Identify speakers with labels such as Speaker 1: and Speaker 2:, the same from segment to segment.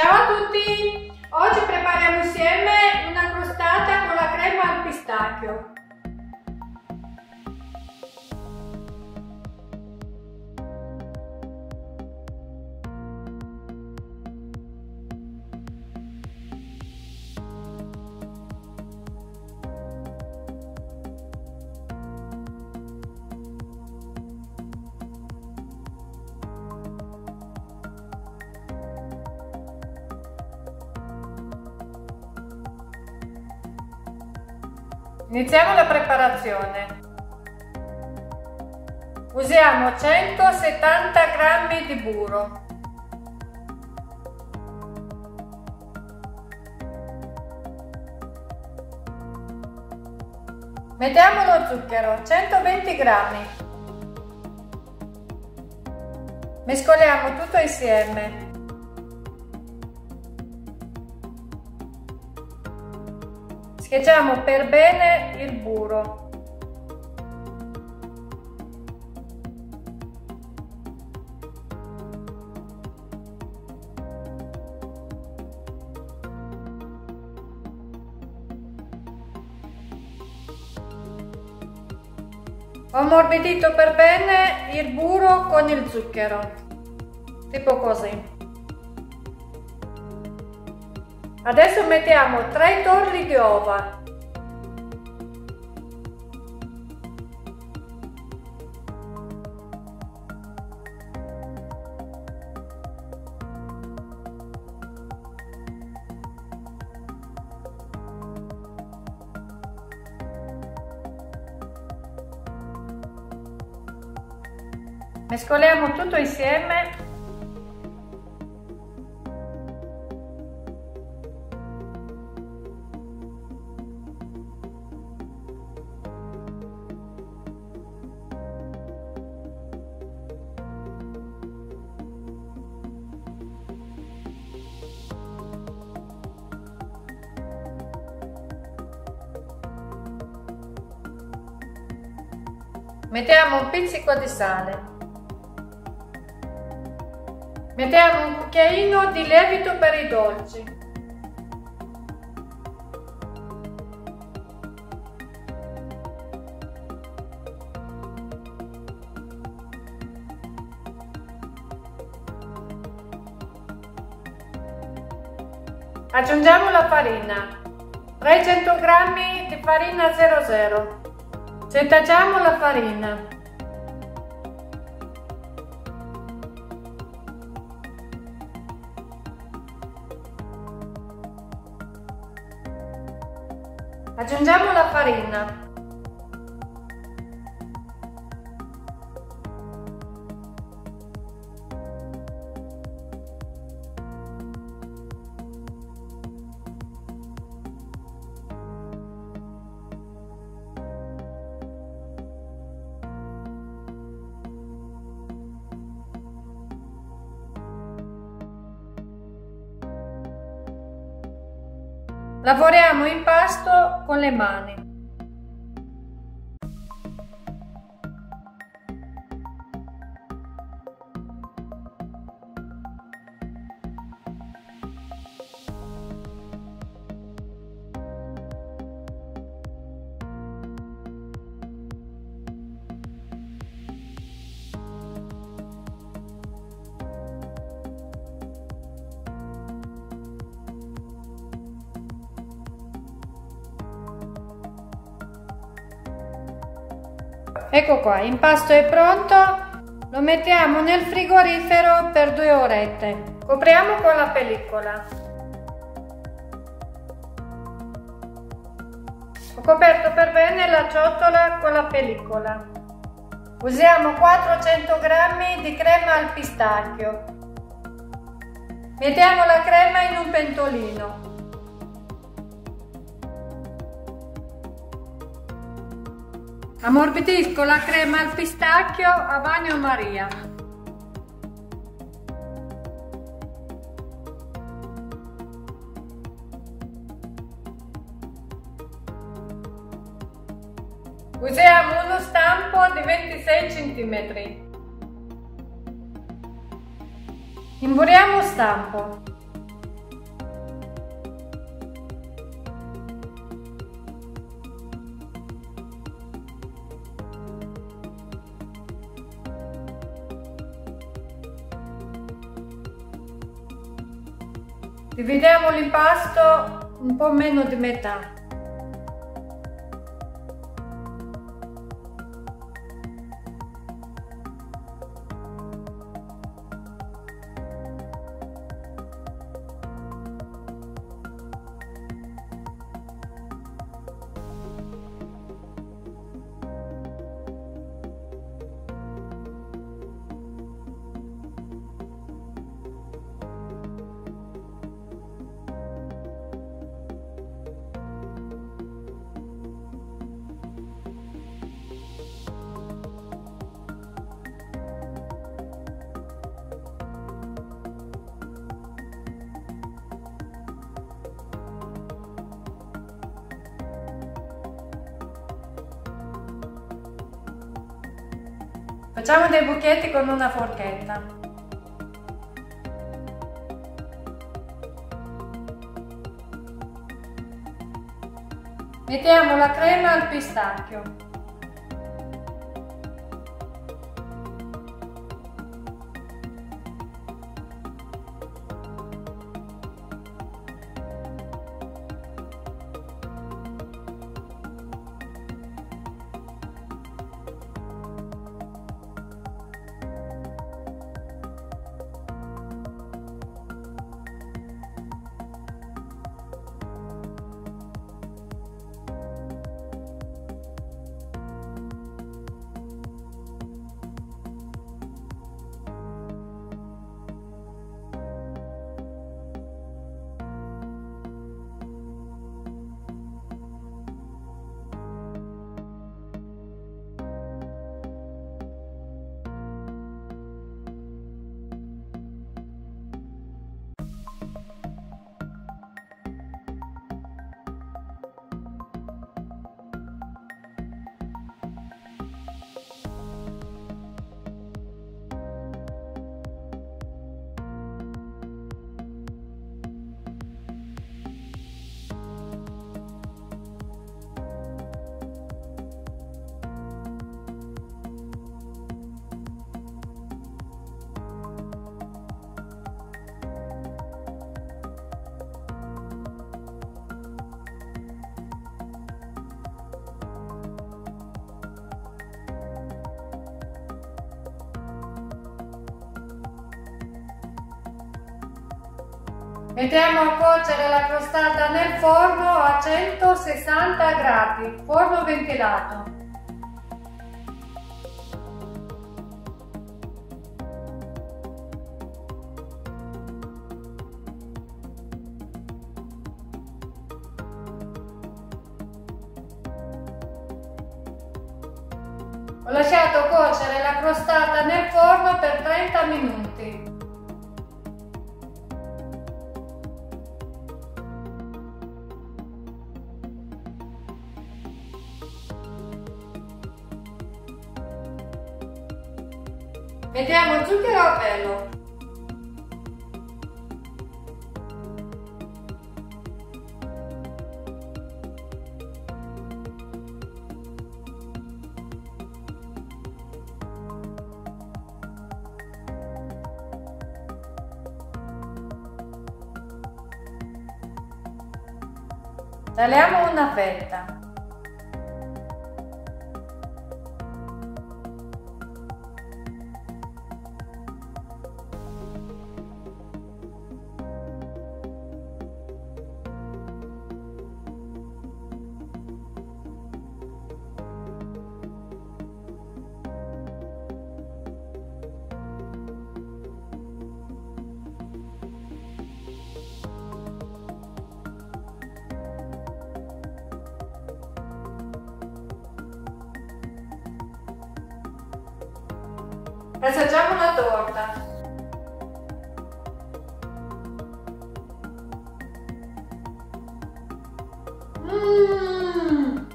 Speaker 1: Ciao a tutti! Oggi prepariamo insieme una crostata con la crema al pistacchio. Iniziamo la preparazione. Usiamo 170 g di burro. Mettiamo lo zucchero, 120 g. Mescoliamo tutto insieme. Schiacciamo per bene il burro. Ho ammorbidito per bene il burro con il zucchero, tipo così. Adesso mettiamo 3 torli di uova. Mescoliamo tutto insieme Mettiamo un pizzico di sale. Mettiamo un cucchiaino di lievito per i dolci. Aggiungiamo la farina. 300 g di farina 00. Setaggiamo la farina. Aggiungiamo la farina. Lavoriamo impasto con le mani. Ecco qua, l'impasto è pronto, lo mettiamo nel frigorifero per due orette. Copriamo con la pellicola. Ho coperto per bene la ciotola con la pellicola. Usiamo 400 g di crema al pistacchio. Mettiamo la crema in un pentolino. Ammorbidisco la crema al pistacchio a bagnomaria. Usiamo uno stampo di 26 cm. Imburiamo stampo. Dividiamo l'impasto un po' meno di metà. Facciamo dei buchetti con una forchetta. Mettiamo la crema al pistacchio. Mettiamo a cuocere la crostata nel forno a 160 gradi, forno ventilato. Ho lasciato cuocere la crostata nel forno per 30 minuti. Mettiamo zucchero a pelo. Tagliamo una fetta. Assaggiamo una torta. Mmm!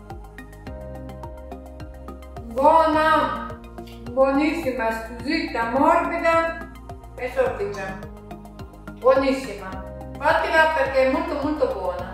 Speaker 1: Buona! Buonissima, squisita, morbida e soffice. Buonissima. Fatela perché è molto molto buona.